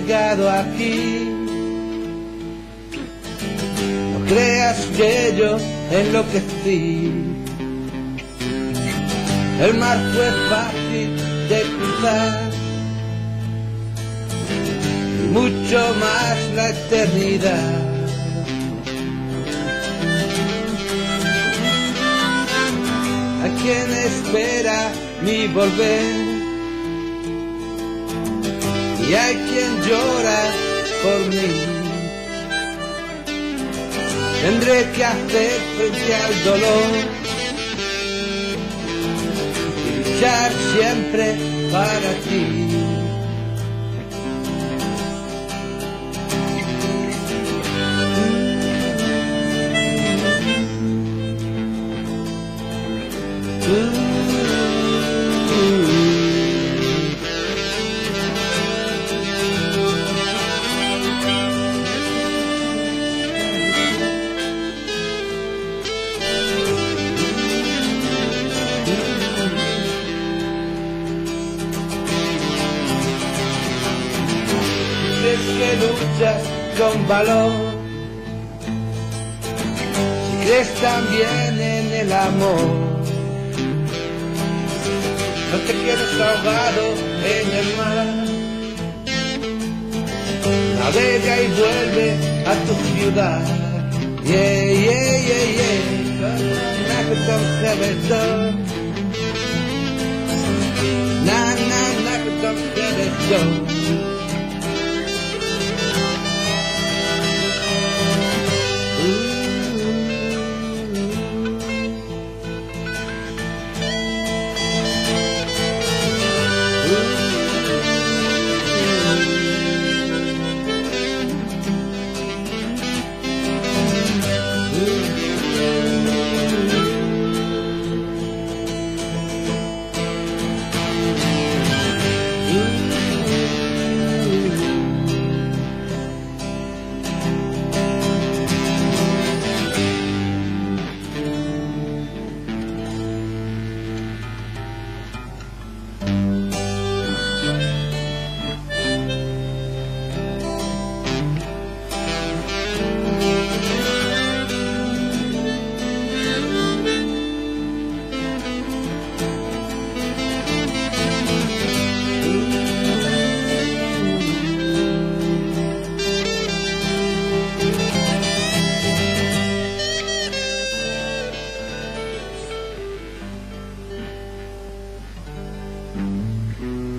llegado aquí. No creas que yo enloquecí. El mar fue fácil de cruzar. Y mucho más la eternidad. A quien espera mi volver hay quien llora por mí. Tendré que hacer frente al dolor y luchar siempre para ti. Es que luchas con valor. Si crees también en el amor, no te quedes ahogado en el mar. Navega y vuelve a tu ciudad. Yeah, yeah, yeah, yeah. Seventon. Na, na, Mm-hmm.